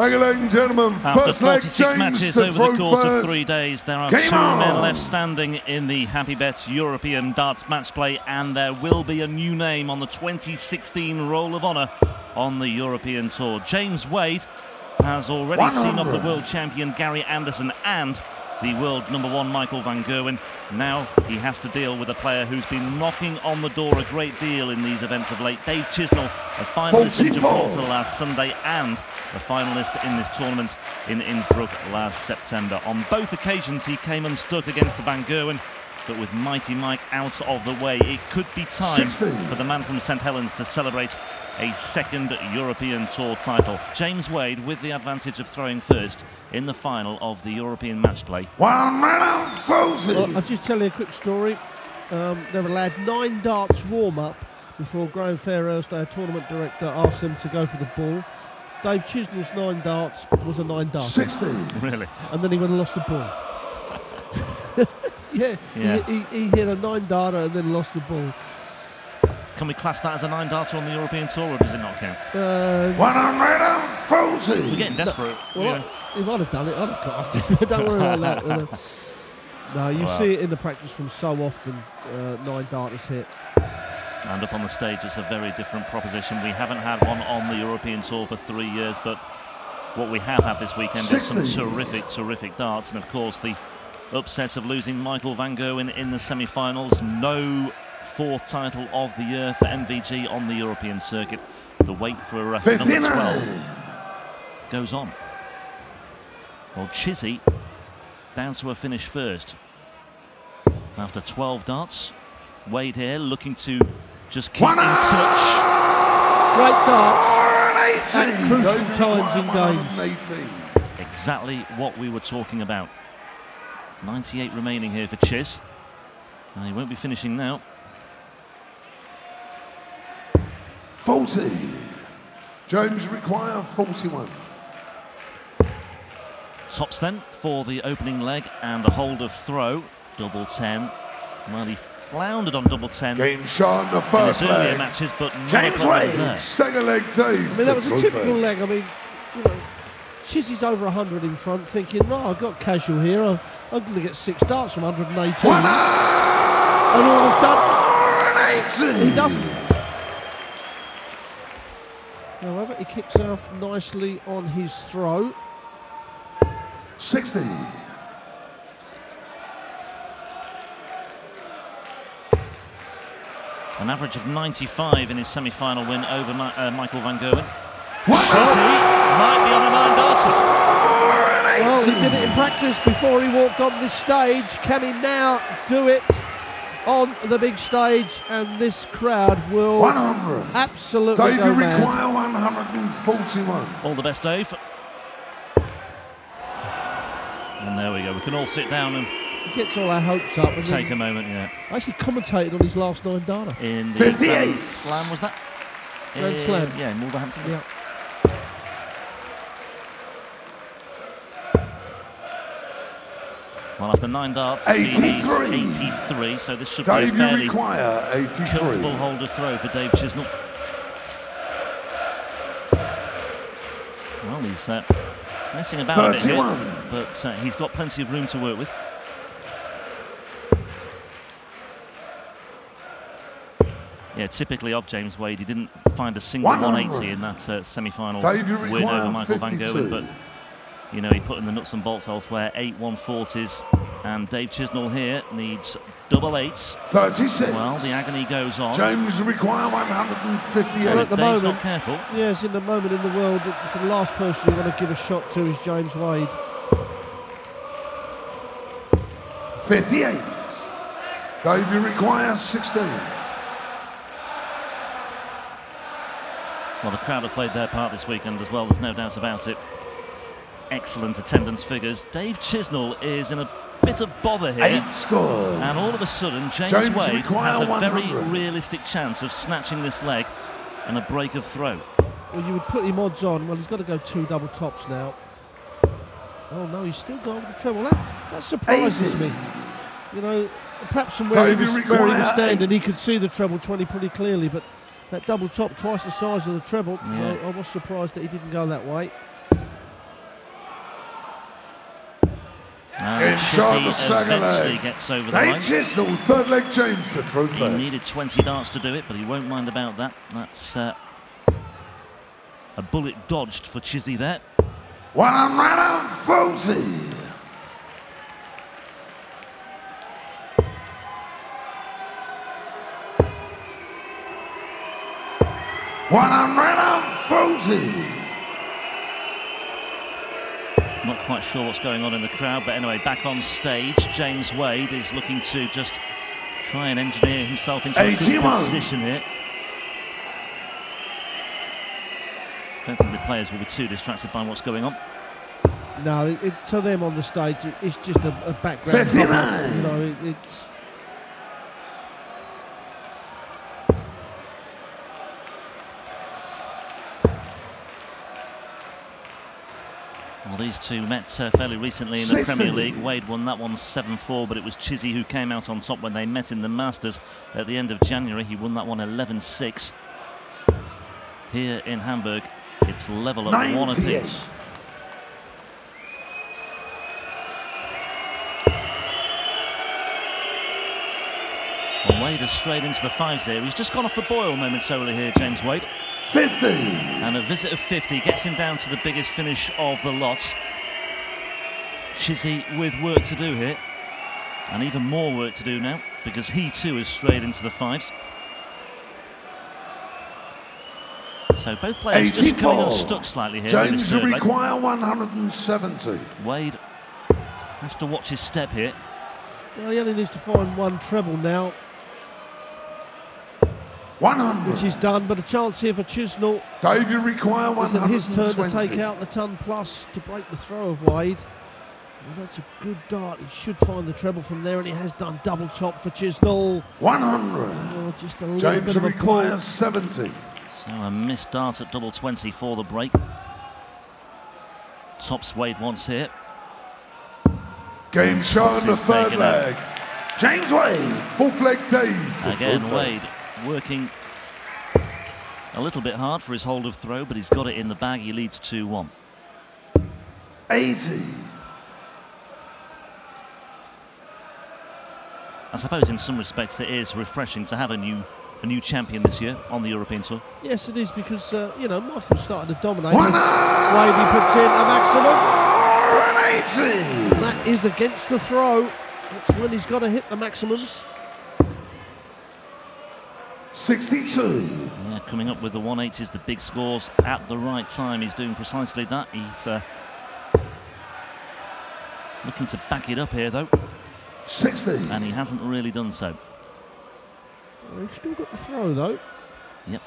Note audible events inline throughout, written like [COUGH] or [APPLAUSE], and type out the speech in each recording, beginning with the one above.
Ladies and gentlemen. After First leg, 46 James matches over the course first. of three days, there are Game two on. men left standing in the HappyBet European Darts Match Play, and there will be a new name on the 2016 Roll of Honour on the European Tour. James Wade has already seen off the world champion Gary Anderson and the world number one Michael van Gerwen. Now he has to deal with a player who's been knocking on the door a great deal in these events of late. Dave Chisnall, a finalist in 44. Gibraltar last Sunday and a finalist in this tournament in Innsbruck last September. On both occasions he came unstuck against the Van Gerwen, but with Mighty Mike out of the way, it could be time 60. for the man from St Helens to celebrate a second European Tour title. James Wade with the advantage of throwing first in the final of the European match play. 140. Well, I'll just tell you a quick story. Um, they were allowed nine darts warm up before Graham Fairhurst, our tournament director, asked them to go for the ball. Dave Chisnall's nine darts was a nine dart, 60. Really? and then he went and lost the ball. yeah, [LAUGHS] [LAUGHS] Yeah. He, he, he hit a nine darter and then lost the ball. Can we class that as a nine darter on the European Tour or does it not count? Uh, 140. We're getting desperate. you well, know. if I'd have done it, I'd have classed it. [LAUGHS] Don't worry about that. you know. [LAUGHS] No, you Wow. see it in the practice from so often. Uh, nine darters hit. And up on the stage, it's a very different proposition. We haven't had one on the European Tour for three years, but what we have had this weekend is some terrific, terrific darts. And of course, the upset of losing Michael Van Gerwen in the semi finals. No fourth title of the year for MVG on the European circuit. The wait for uh, number 12 goes on. Well, Chizzy down to a finish first. After 12 darts, Wade here looking to just keep in touch. Great darts. At crucial times in games. Exactly what we were talking about. 98 remaining here for Chiz. And he won't be finishing now. 40. James require 41. Tops then for the opening leg and a hold of throw. Double 10. Well, he floundered on double 10 in Game shot in the his first earlier leg. matches, but James Wade, second leg, Dave. I mean, that was a typical first. leg. I mean, you know, Chizzy's over 100 in front, thinking, no, I've got casual here. I'm, I'm going to get six darts from 118. And all of a sudden, 180. he doesn't. However, he kicks off nicely on his throw. 60. An average of 95 in his semi-final win over Mi- uh, Michael Van Gerwen. One Might be on a nine darter. Well, he did it in practice before he walked on this stage. Can he now do it on the big stage? And this crowd will 100. absolutely Dave, go you mad. require 141. All the best, Dave. And there we go. We can all sit down and He gets all our hopes up. And take a moment. Yeah. I actually commentated on his last nine data. In the 58. Slam was that? Grand Uh, Slam. Yeah, in Wolverhampton. Yeah. Well, after nine darts, 83. 83. So this should be a Dave, you fairly require 83. comfortable hold of throw for Dave Chisnall. Well, he's uh, messing about a bit here, but uh, he's got plenty of room to work with. Yeah, typically of James Wade, he didn't find a single 100. 180 in that uh, semi-final win over Michael Van 52. Gerwen, but you know he put in the nuts and bolts elsewhere. Eight 140s, and Dave Chisnall here needs double eights. 36. Well, the agony goes on. James require 158. Well, at the Dave's moment- not careful. Yes, in the moment in the world, it's the last person you want to give a shot to is James Wade. 58. Dave, you require 16. Well, the crowd have played their part this weekend as well, there's no doubt about it. Excellent attendance figures. Dave Chisnall is in a bit of bother here. Eight score. And all of a sudden, James, James Wade has a very realistic chance of snatching this leg and a break of throw. Well, you would put him odds on. Well, he's got to go two double tops now. Oh no, he's still going with the treble. That that surprises 80. me. You know, perhaps from where, he Dave, was, where he was require standing, he could see the treble 20 pretty clearly, but that double top, twice the size of the treble. Yeah. So I was surprised that he didn't go that way. Shot the Chizzy second leg. gets over the Dave line. Chisnall, third leg James to throw He needed 20 darts to do it, but he won't mind about that. That's uh, a bullet dodged for Chizzy there. 140. One hundred and forty. Not quite sure what's going on in the crowd, but anyway, back on stage, James Wade is looking to just try and engineer himself into a good position here. Don't think the players will be too distracted by what's going on. No, it, it, to them on the stage, it, it's just a, a background. 59. comment, You know, it, it's these two met uh, fairly recently in the 60. Premier League. Wade won that one 7-4, but it was Chizzy who came out on top when they met in the Masters at the end of January. He won that one 11-6. Here in Hamburg, it's level at one apiece. Well, Wade is straight into the fives there. He's just gone off the boil momentarily here, James Wade. Fifty. And a visit of 50 gets him down to the biggest finish of the lot. Chizzy with work to do here. And even more work to do now because he too is straight into the fives. So both players just coming unstuck slightly here. in this James third leg. require one hundred and seventy. Wade has to watch his step here. well, he only needs to find one treble now, One which hundred. he's done. But a chance here for Chisnall. Dave, you require one Is it his turn to take out the ton plus to break the throw of Wade? Well, that's a good dart. He should find the treble from there, and he has done double top for Chisnall. One hundred. Oh, just a little James bit of a pull. requires seventy. So a missed dart at double 20 for the break. Tops Wade once here. Game shot in the third taken out. leg. James Wade, fourth leg Dave Again, Wade first. Working a little bit hard for his hold of throw, but he's got it in the bag. He leads 2 1. Eighty. I suppose in some respects it is refreshing to have a new a new champion this year on the European Tour. Yes, it is because uh, you know Michael started to dominate. One Wade he puts in a maximum. and eighty. That is against the throw. That's when he's got to hit the maximums. Sixty-two. Yeah, coming up with the 180s, the big scores at the right time. He's doing precisely that. He's uh, looking to back it up here, though, Sixty. and he hasn't really done so. Well, He's still got the throw though. Yep.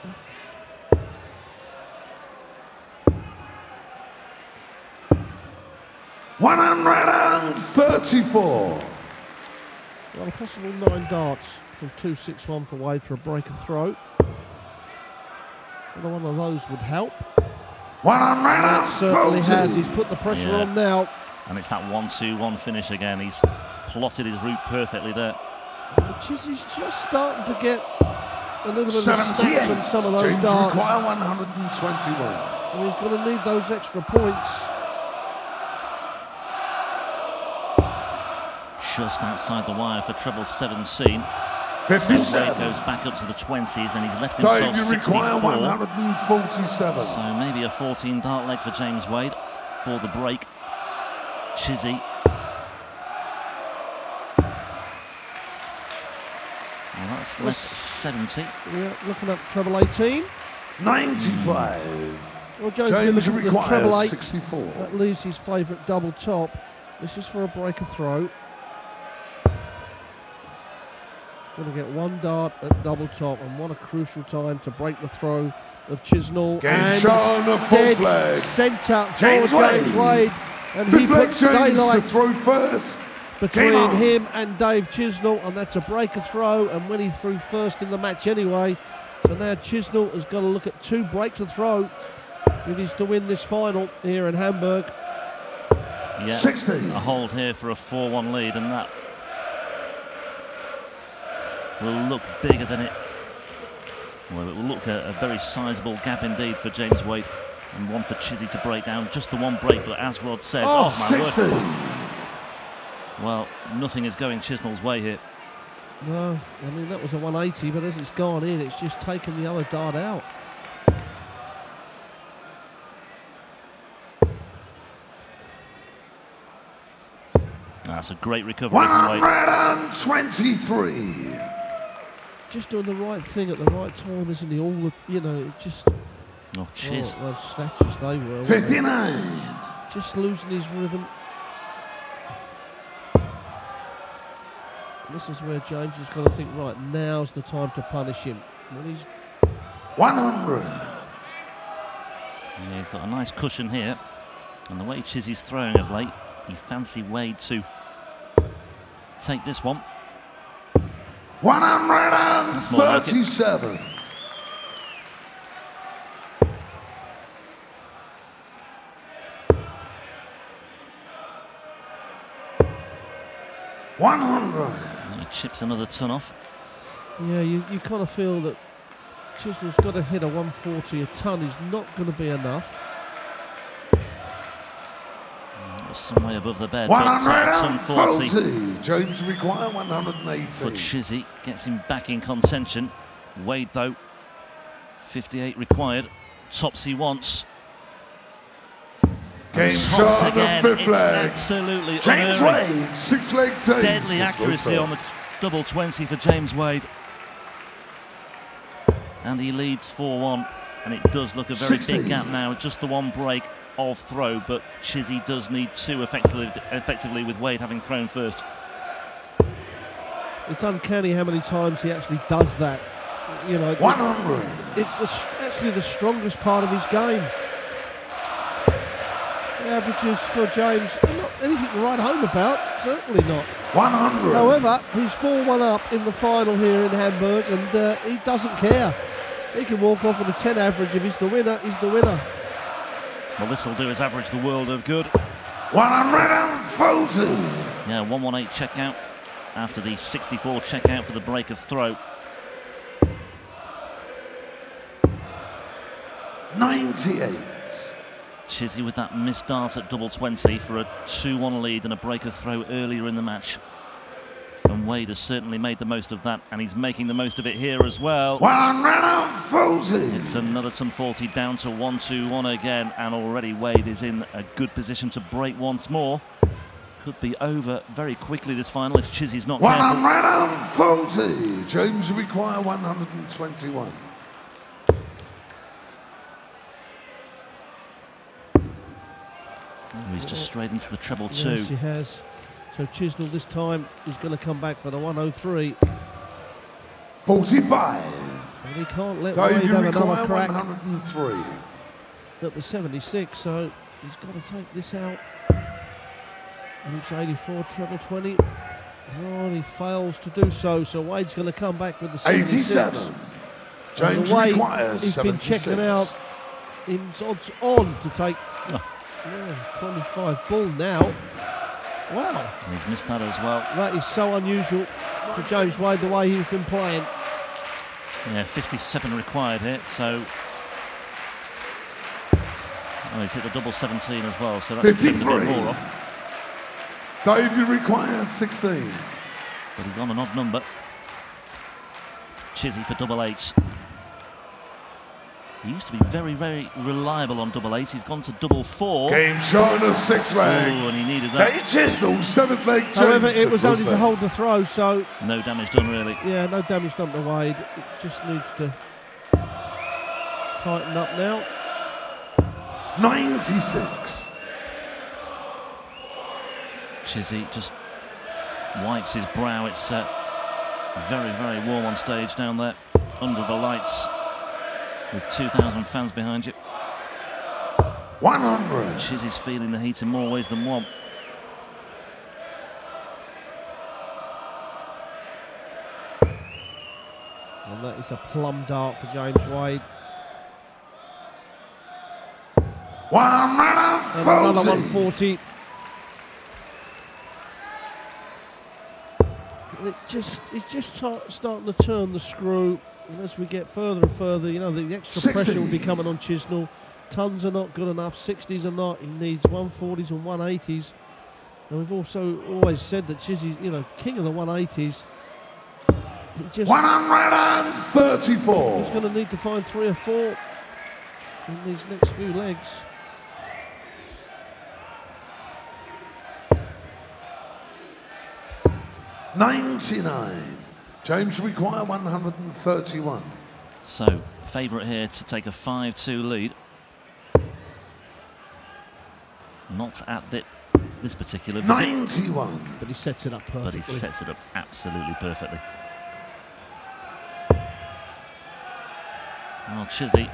One hundred and thirty-four. Well, a possible nine darts from 261 for Wade for a break and throw. Another one of those would help. One hundred and Certainly has. He's put the pressure Yeah. on now. And it's that 1 2 1 finish again. He's plotted his route perfectly there. Chizzy's just starting to get a little bit of snap Seventy-eight. from some of those James darts. require one hundred and twenty-one. And he's going to need those extra points. Just outside the wire for treble 17. Wade Fifty-seven. goes back up to the 20s and he's left himself Dave, you require 64. one hundred and forty-seven. So maybe a 14 dart leg for James Wade for the break. Chizzy. Well, that's left 70. Yeah, looking up treble 18. Ninety-five. Well, Jones James looking at the treble requires eight. sixty-four. That leaves his favourite double top. This is for a breaker throw. Going to get one dart at double top and what a crucial time to break the throw of Chisnall. Game on the dead fourth leg. centre for James James Wade. Wade. And he Fifth leg puts daylight throw first. between him and Dave Chisnall, and that's a breaker throw. And when he threw first in the match anyway, so now Chisnall has got to look at two breaks of throw if he's to win this final here in Hamburg. Yeah, 60. a hold here for a 4-1 lead, and that will look bigger than it. Well, it will look a, a very sizable gap indeed for James Wade, and one for Chizzy to break down. Just the one break, but as Rod says, Oh, oh, my 60. word, Well, nothing is going Chisnall's way here. No, I mean that was a 180, but as it's gone in, it's just taken the other dart out. That's a great recovery from Wade. 123. Just doing the right thing at the right time, isn't he? All the, you know, it just. Oh, cheers. Oh, well, snatches they were. weren't 59. Just losing his rhythm. This is where James has got to think, right, now's the time to punish him. When he's 100. Yeah, he's got a nice cushion here. And the way Chizzy's throwing of late, you fancy Wade to take this one. 137. One hundred. And he chips another ton off. Yeah, you, you kind of feel that Chisnall's got to hit a 140 a ton is not going to be enough. Some way above the bed. But uh, some 40. 140. James require But 180. Chizzy gets him back in contention. Wade, though, 58 required. Topsy he wants. Game Tops shot on the again. fifth It's leg. absolutely James unerring. Wade, six leg team. Deadly accuracy on the double 20 for James Wade. And he leads 4 1. And it does look a very 60. big gap now. Just the one break of throw. But Chizzy does need two effectively, effectively with Wade having thrown first. It's uncanny how many times he actually does that. You know, 100. it's the, actually the strongest part of his game. The averages for James are not anything to write home about, certainly not. 100. However, he's 4 1 up in the final here in Hamburg and uh, he doesn't care. He can walk off with a 10 average. If he's the winner, he's the winner. Well, this will do his average the world of good. 140. Yeah, 118 checkout after the 64 checkout for the break of throw. 98. Chizzy with that missed dart at double 20 for a 2 1 lead and a break of throw earlier in the match. And Wade has certainly made the most of that, and he's making the most of it here as well. 140. It's another ton 40 down to 1 2 1 again, and already Wade is in a good position to break once more. Could be over very quickly this final if Chizzy's not careful. 140. James require 121. Oh, he's just straight into the treble Yes, he has. So Chisnall this time is going to come back for the 103. 45. And he can't let Dave, Wade you have another crack 103. at the 76, so he's got to take this out. Reach 84, treble 20. Oh, he fails to do so, so Wade's going to come back with the 76. 87. And James the way requires he's been checking out, he's odds on to take Oh. yeah, 25 ball now. Wow, He's missed that as well. that is so unusual for James Wade the way he's been playing. Yeah, 57 required here, so. Oh, he's hit the double 17 as well, so that's taken a 53. more off. Dave, you require 16. But he's on an odd number. Chizzy for double eights. He used to be very, very reliable on double eight. He's gone to double four. Game shot on the sixth leg. Oh, and he needed that. Dave Chisnall, seventh leg. James However, it was only to hold the throw, so No damage done, really. yeah, no damage done to Wade. It just needs to tighten up now. 96. Chizzy just wipes his brow. It's uh, very, very warm on stage down there under the lights with 2,000 fans behind you. 100. Chizzy's feeling the heat in more ways than one. And that is a plum dart for James Wade. And another 140. 140. It just, it's just starting to turn the screw. And as we get further and further, you know, the, extra 60. pressure will be coming on Chisnall. Tons are not good enough. 60s are not. He needs 140s and 180s. And we've also always said that Chizzy's, you know, king of the 180s. He just 134. he's going to need to find three or four in these next few legs. Ninety-nine. James require 131. So, favourite here to take a 5-2 lead. Not at the, this particular visit, 91. But he sets it up perfectly. but he sets it up absolutely perfectly. Well, Chizzy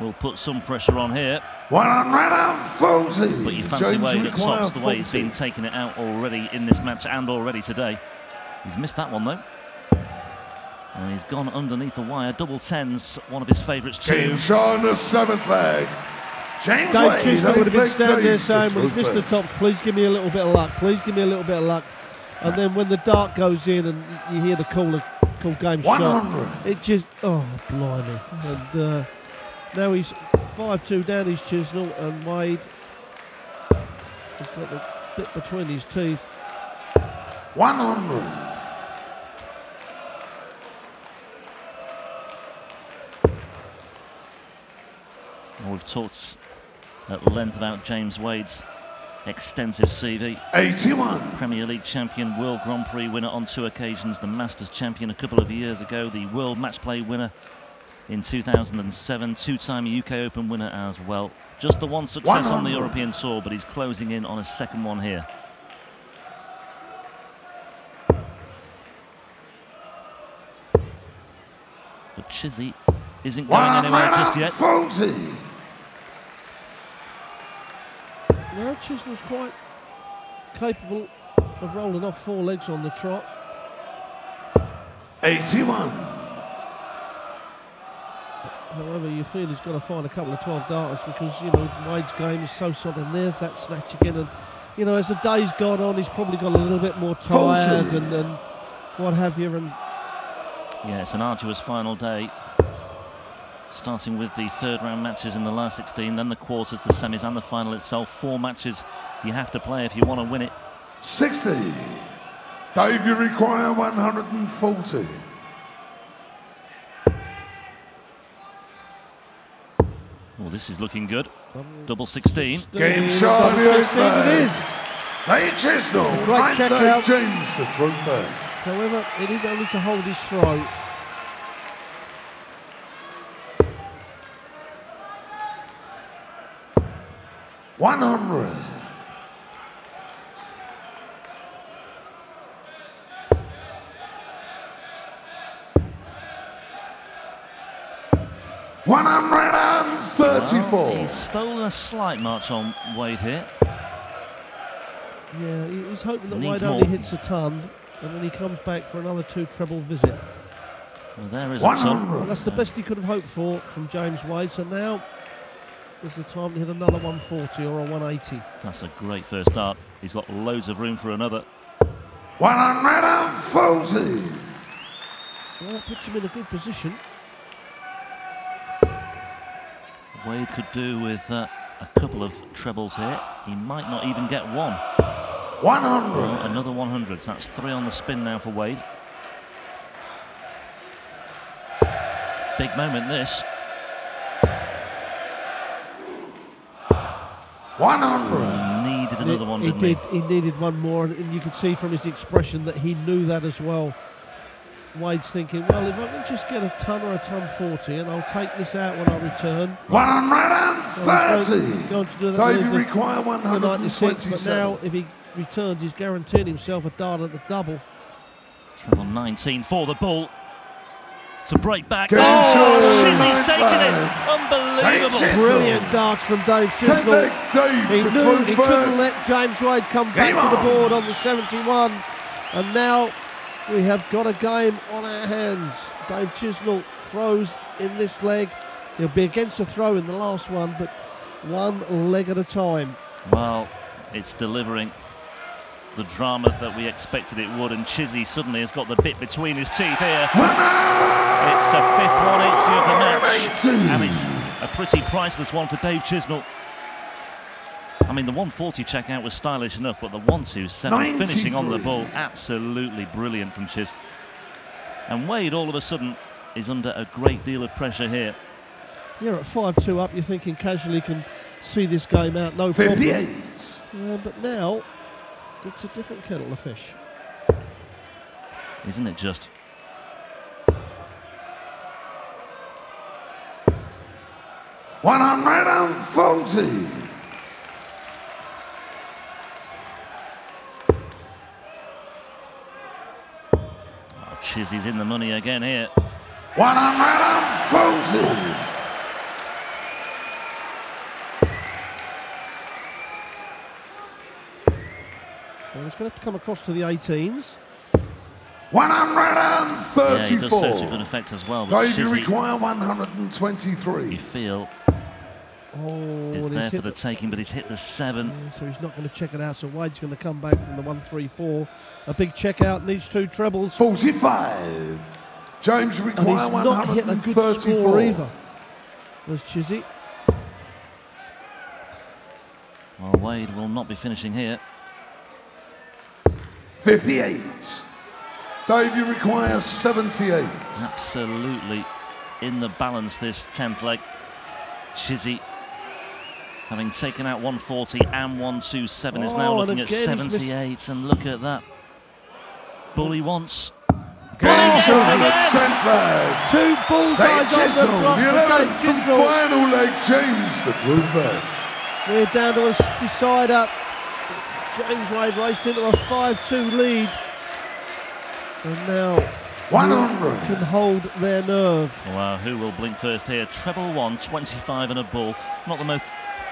will put some pressure on here, 140. but you fancy James Wade at require tops the way he's been taking it out already in this match and already today. He's missed that one though. And he's gone underneath the wire. Double tens, one of his favourites too. Game shot on the seventh leg. James Dave Wade, Chisholm would have been standing there saying, to well, he's missed the tops, please give me a little bit of luck, please give me a little bit of luck. And then when the dart goes in and you hear the call, of call game shot, it just, oh, blimey. And uh, now he's 5-2 down his Chisnall and Wade has got the bit between his teeth. 100. We've talked at length about James Wade's extensive CV. 81. Premier League champion, World Grand Prix winner on two occasions, the Masters champion a couple of years ago, the World Match Play winner in 2007, two-time UK Open winner as well. Just the one success on the European Tour, but he's closing in on a second one here. But Chizzy isn't going anywhere just yet. 140. Now Chisnall's quite capable of rolling off four legs on the trot. 81. However, you feel he's got to find a couple of 12 darters because, you know, Wade's game is so solid. And there's that snatch again. And, you know, as the day's gone on, he's probably got a little bit more tired and, and what have you. And Yeah, it's an arduous final day. Starting with the third round matches in the last 16, then the quarters, the semis, and the final itself. Four matches you have to play if you want to win it. 60. Dave, you require 140. Well, this is looking good. Double 16. Game Double shot, the 16 eighth it leg. is. Nate Great ninth check out. James to throw first. However, it is only to hold his throw. One hundred. One hundred and thirty-four. He's stolen a slight march on Wade here. Yeah, he's hoping that Needs Wade more. only hits a ton and then he comes back for another two treble visit. Well, there is a One ton. Well, that's the best he could have hoped for from James Wade. So now is the time to hit another 140 or a 180. That's a great first start. He's got loads of room for another. One hundred and forty. Well, that puts him in a good position. Wade could do with uh, a couple of trebles here. He might not even get one. One hundred. Another 100. So that's three on the spin now for Wade. Big moment this. One hundred. Needed another one, he, didn't did. He needed one more, and, and you could see from his expression that he knew that as well. Wade's thinking, well, if I can just get a ton or a ton 40, and I'll take this out when I return. One hundred and Well, he's thirty. going, going to do that Dave, you require one the, the hundred and 96, but now if he returns, he's guaranteeing himself a dart at the double. Treble 19 for the ball. To break back. Game oh, shot, Chizzy's ninth taken it. Unbelievable. Brilliant darts from Dave Ten Chisnall. Dave He knew throw he couldn't let James Wade come back Game to the board on the 71. And now we have got a game on our hands. Dave Chisnall throws in this leg. He'll be against the throw in the last one, but one leg at a time. Well, it's delivering the drama that we expected it would, and Chizzy suddenly has got the bit between his teeth here. It's a fifth 180 of the match, and it's a pretty priceless one for Dave Chisnall. I mean, the 140 checkout was stylish enough, but the 127 finishing on the ball, absolutely brilliant from Chiz. And Wade, all of a sudden, is under a great deal of pressure here. You're at 5 2 up, you're thinking casually can see this game out, no problem. 58. Uh, but now, it's a different kettle of fish. Isn't it just? One hundred and forty. Oh, Chizzy's in the money again here. One hundred and forty. Well, it's going to have to come across to the 18s. One hundred and Yeah, he does such a good effect as well. But Dave, you require 123. you feel, Oh, is and there for hit the the, taking, but he's hit the seven. yeah, so he's not going to check it out. So Wade's going to come back from the 1 3 4. A big check out, needs two trebles. Forty-five. James And require he's one not hundred hit a and good score either. There's Chizzy. Well, Wade will not be finishing here. Fifty-eight. Dave, you require seventy-eight. Absolutely in the balance this 10th leg. Chizzy, having taken out 140 and 127, is now Oh, looking at again he's missed- 78. And look at that. Bully wants. Game Oh, show for the tenth leg. Two Dave bullseyes on Chisnall, the the clock for Dave eleventh and final leg. James, the through first. We're down to a s- decider. James Wade raced into a 5-2 lead. And now One can hold their nerve. Wow, who will blink first here? Treble one, 25 and a bull. Not the most,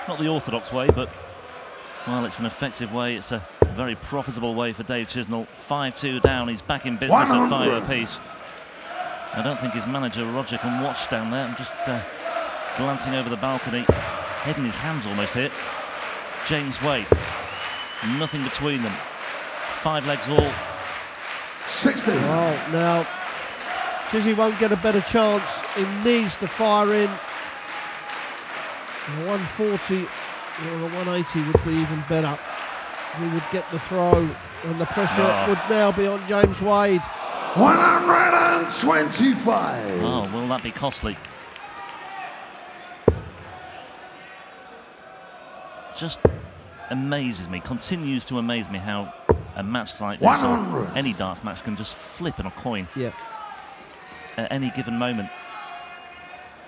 not the orthodox way, but well, it's an effective way. It's a very profitable way for Dave Chisnall. 5-2 down. He's back in business at five apiece. I don't think his manager Roger can watch down there. I'm just uh, glancing over the balcony, head in his hands almost here. James Wade, nothing between them. Five legs all. Sixty. Oh, now Chizzy won't get a better chance. He needs to fire in. A 140 or a 180 would be even better. He would get the throw, and the pressure Oh. would now be on James Wade. One hundred and twenty-five. Oh, will that be costly? Just amazes me, continues to amaze me how a match like this, or any darts match, can just flip on a coin Yeah. at any given moment.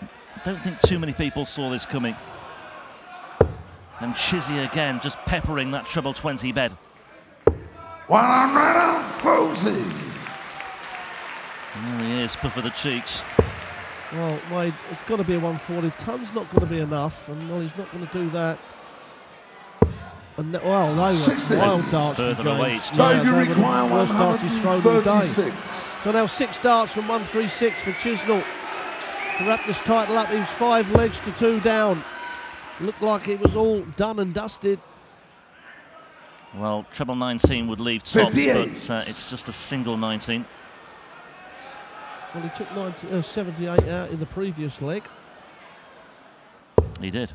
I don't think too many people saw this coming. And Chizzy again, just peppering that treble 20 bed. One hundred and forty. There he is, puff of the cheeks. Well, Wade, it's got to be a 140. Ton's not going to be enough, and he's not going to do that. And th- well, they were 60. wild darts from Further away James. each Dave, time. you they were the require one worst darts he's thrown all day. So now six darts from 136 for Chisnall. To wrap this title up, he's five legs to two down. Looked like it was all done and dusted. Well, treble 19 would leave tops, 58. but uh, it's just a single 19. Well, he took 90, uh, 78 out in the previous leg. He did.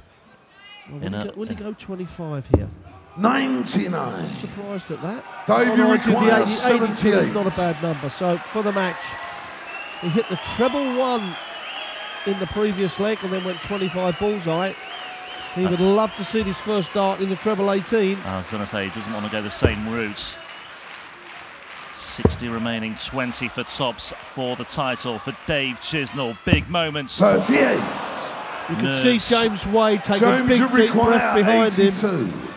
Well, will, he go, will he go 25 here? Ninety-nine. Surprised at that. Dave, Oh, you no, the require 80 82 is seventy-eight. not a bad number. So for the match, he hit the treble one in the previous leg and then went 25 bullseye. He would ah. love to see his first dart in the treble 18. I was going to say, he doesn't want to go the same route. 60 remaining, 20 for tops for the title for Dave Chisnall. Big moments. Thirty-eight. You can Nerves. see James Wade take a big you deep breath require behind him.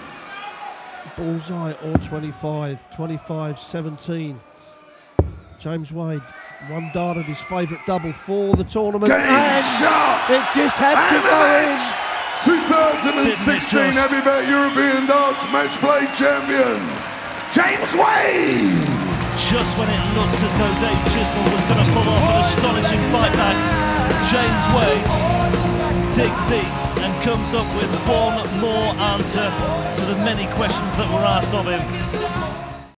Eighty-two. Bullseye or 25, 25 17. James Wade, one dart at his favourite double for the tournament. Game and shot. it just had And to the go in. match. 2016 Didn't it? HappyBet European Darts Match Play Champion, James Wade. Just when it looked as though Dave Chisnall was going to pull off an astonishing fight back, James Wade digs deep and comes up with one more answer to the many questions that were asked of him.